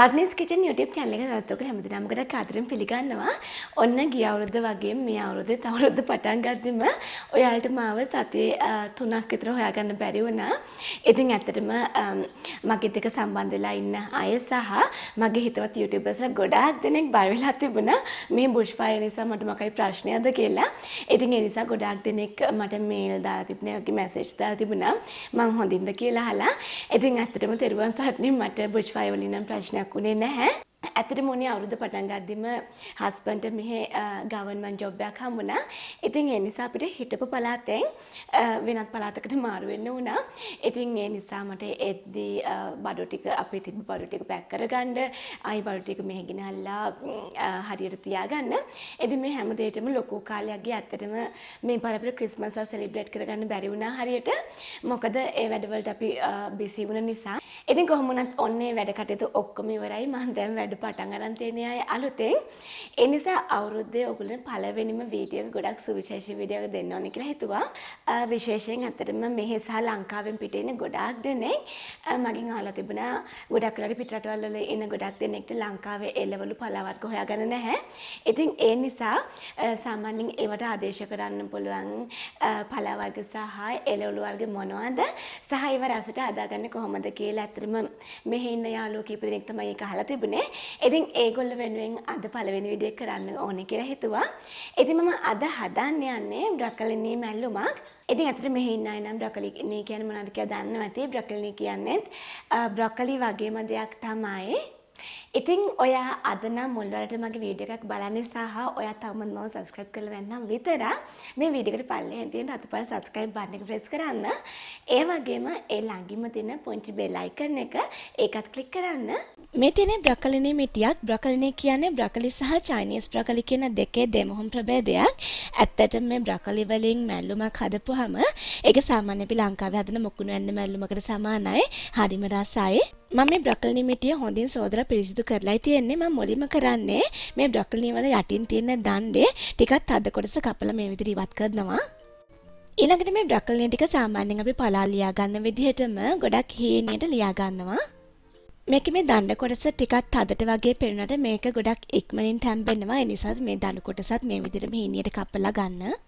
වර්නිස් kitchen YouTube channel එක සතුටුකර හැමදෙනාම ගොඩක් ආදරෙන් පිළිගන්නවා. ඔන්න ගිය අවුරුද්ද වගේම මේ අවුරුද්දේ තව අවුරුද්ද පටන් ගද්දිම ඔයාලට මාව සතියේ තුනක් විතර හොයාගන්න බැරි වුණා. ඉතින් ඇත්තටම මගෙත් එක්ක සම්බන්ධ වෙලා ඉන්න අය සහ මගේ හිතවත් YouTubers ගොඩාක් දෙනෙක් බය වෙලා තිබුණා මේ බුෂ් ෆයර් නිසා මට මොකයි ප්‍රශ්නයක්ද කියලා. ඉතින් ඒ නිසා ගොඩාක් දෙනෙක් මට මේල් දාලා තිබුණා, වගේ මැසේජ් දාලා තිබුණා. මං හොඳින්ද කියලා අහලා. ඉතින් ඇත්තටම තෙරුවන් සරණින් මට බුෂ් ෆයර් වලින් නම් ප්‍රශ්නයක් ප්‍රශ්නයක් වුණේ නැහැ. ඇතට මොනේ අවුරුදු පටන් ගද්දිම හස්බන්ඩ් මෙහෙ ගවර්න්මන්ට් ජොබ් එකක් හම්බුණා. ඉතින් ඒ නිසා අපිට හිටපු පළාතෙන් වෙනත් පළාතකට මාරු වෙන්න වුණා. ඉතින් ඒ නිසා මට එද්දී බඩු ටික අපේ තිබ්බ බඩු ටික පැක් කරගන්න, ආයි බඩු ටික මෙහෙ ගෙනල්ලා හරියට තියාගන්න. ඉතින් මේ හැම දෙයකම ලොකු කාලයක් ගියා. ඇත්තටම මේ පරපර ක්‍රිස්මස් සෙලිබ්‍රේට් කරගන්න බැරි වුණා හරියට. මොකද ඒ වැඩවලට අපි බිසි වුණ නිසා. ඉතින් කොහොම වුණත් ඔන්නේ වැඩ කටයුතු ඔක්කොම ඉවරයි. මම දැන් වැඩ පටන් අරන් තියෙන අය අලුතෙන්. ඒ නිසා අවුරුද්දේ ඔයගොල්ලන් පළවෙනිම වීඩියෝ එක ගොඩක් සුවිශේෂී වීඩියෝ එකක් දෙන්න ඕනේ කියලා හිතුවා. විශේෂයෙන් ඇත්තටම මෙහි සහ ලංකාවෙන් පිට ඉන්න ගොඩාක් දෙනෙක් මගෙන් අහලා තිබුණා ගොඩක් වෙලාවට පිට රටවල් වල ඉන්න ගොඩක් දෙනෙක්ට ලංකාවේ එළවලු පළවර්ග හොයාගන්න නැහැ. ඉතින් ඒ නිසා සාමාන්‍යයෙන් ඒවට ආදේශ කරන්න පුළුවන් පළවර්ග සහ එළවලු වර්ග මොනවද සහ ඒව රසට හදාගන්නේ කොහොමද කියලා ඇත්තටම මෙහි ඉන්න යාළුවෝ කීප දෙනෙක් තමයි ඒක අහලා තිබුණේ. ඉතින් ඒගොල්ල වෙනුවෙන් අද පළවෙනි වීඩියෝ කරන්න ඕනේ කියලා හිතුවා. ඉතින් මම අද හදන්න යන්නේ බ්‍රොකලිනී මැල්ලුමක්. ඉතින් ඇත්තට මෙහි ඉන්න අය නම් බ්‍රොකලි කියන්නේ මොනවද කියලා දන්නවා ඇති. බ්‍රොකලිනී කියන්නේත් බ්‍රොකලි වගේම දෙයක් තමයි. ඉතින් ඔයා අද නම් මුල්වලට මගේ වීඩියෝ එකක් බලන්නේ සහ ඔයා තවමත් මම සබස්ක්‍රයිබ් කරලා නැත්නම් විතරක් මේ වීඩියෝ එකට පල්ලෙහෙන් තියෙන අතපර සබස්ක්‍රයිබ් බටන් එක ප්‍රෙස් කරන්න. ඒ වගේම ඒ ළඟින්ම තියෙන පුංචි බෙල් අයිකන් එක ඒකත් ක්ලික් කරන්න. මේ තියෙන බ්‍රොකලිනී මිටියක් බ්‍රොකලිනී කියන්නේ බ්‍රොකලි සහ චයිනීස් බ්‍රොකලි කියන දෙකේ දෙමුහුම් ප්‍රභේදයක්. ඇත්තටම මේ බ්‍රොකලි වලින් මැල්ලුමක් හදපුවාම ඒක සාමාන්‍ය අපි ලංකාවේ හදන මොකුණු ඇන්න මැල්ලුමකට සමානයි. හරිම රසයි. මම මේ බ්‍රොකලි මිටිය හොඳින් සෝදලා පිරිසිදු කරලායි තියෙන්නේ. මම මුලින්ම කරන්නේ මේ බ්‍රොකලි වල යටින් තියෙන දණ්ඩේ ටිකක් තද කොටස කපලා මේ විදිහට ඉවත් කරනවා. ඊළඟට මේ බ්‍රොකලි ටික සාමාන්‍යයෙන් අපි පලා ලියා ගන්න විදිහටම ගොඩක් හීනියට ලියා ගන්නවා. මේක මේ දණ්ඩ කොටස ටිකක් තදට වගේ පෙනුනට මේක ගොඩක් ඉක්මනින් තැම්බෙනවා. ඒ නිසා මේ දණ්ඩ කොටසත් මේ විදිහටම හීනියට කපලා ගන්න.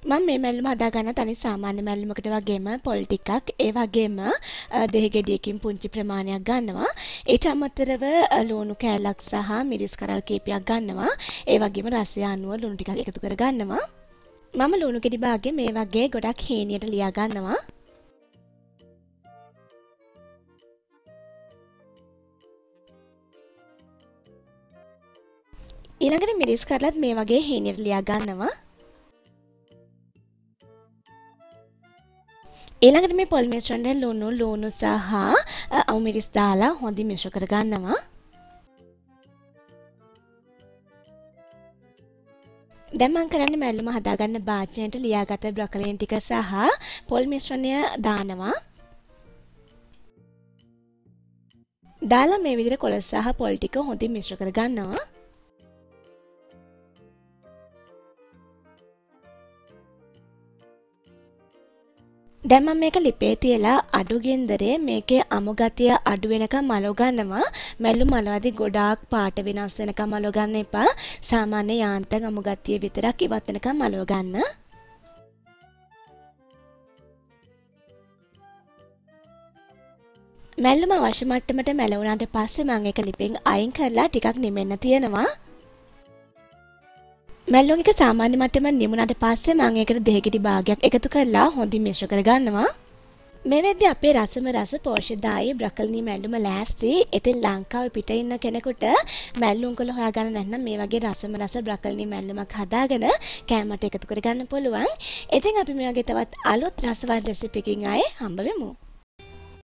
මම මේ මැල්ලුම හදාගන්න තනි සාමාන්‍ය මැල්ලුමකට වගේම පොල් ටිකක් ඒ වගේම දෙහි ගෙඩියකින් පුංචි ප්‍රමාණයක් ගන්නවා. ඊට අමතරව ලුණු කෑල්ලක් සහ මිරිස් කරල් කීපයක් ගන්නවා. ඒ වගේම රසය අනුව ලුණු ටිකක් එකතු කර ගන්නවා. මම ලුණු ගෙඩි භාගය මේ වගේ ගොඩක් හේනියට ලියා ගන්නවා. ඊළඟට මිරිස් කරලත් මේ වගේ හේනියට ලියා ගන්නවා. ඊළඟට මේ පොල් මිශ්‍රණයට ලුණු ලුණු සහ අවු මිරිස් දාලා හොඳින් මිශ්‍ර කරගන්නවා. දැන් මම කරන්නේ මැල්ලුම හදාගන්න භාජනයට ලියාගත බ්‍රොකලින් ටික සහ පොල් මිශ්‍රණය දානවා. දාලා මේ විදිහට කොළ සහ පොල් ටික හොඳින් මිශ්‍ර කරගන්නවා. දැන් මම මේක ලිපේ තියලා අඩු ගෙන්දරේ මේකේ අමු ගතිය අඩු වෙනකම් මලව ගන්නවා. මැල්ලු මලවදී ගොඩාක් පාට වෙනස් වෙනකම් මලව ගන්න එපා. සාමාන්‍ය යාන්තම් අමු ගතිය විතරක් ඉවත් වෙනකම් මලව ගන්න. මැල්ලුම අවශ්‍ය මට්ටමට මැලවුණාට පස්සේ මම ඒක ලිපෙන් අයින් කරලා ටිකක් නිමෙන්න තියෙනවා. මැල්ලොන් එක සාමාන්‍ය මට්ටම නිමුණට පස්සේ මම ඒකට දෙහිකිටි භාගයක් එකතු කරලා හොඳින් මිශ්‍ර කරගන්නවා. මේ වෙද්දි අපේ රසම රස පෝෂ්‍යදායී බ්‍රොකලි මැල්ලුම ලෑස්ති. ඉතින් ලංකාවේ පිට ඉන්න කෙනෙකුට මැල්ලුම් කොළ හොයාගන්න නැත්නම් මේ වගේ රසම රස බ්‍රොකලි මැල්ලුමක් හදාගෙන කෑමට එකතු කරගන්න පුළුවන්. ඉතින් අපි මේ වගේ තවත් අලුත් රසවත් රෙසිපි එකකින් ආයේ හම්බ වෙමු.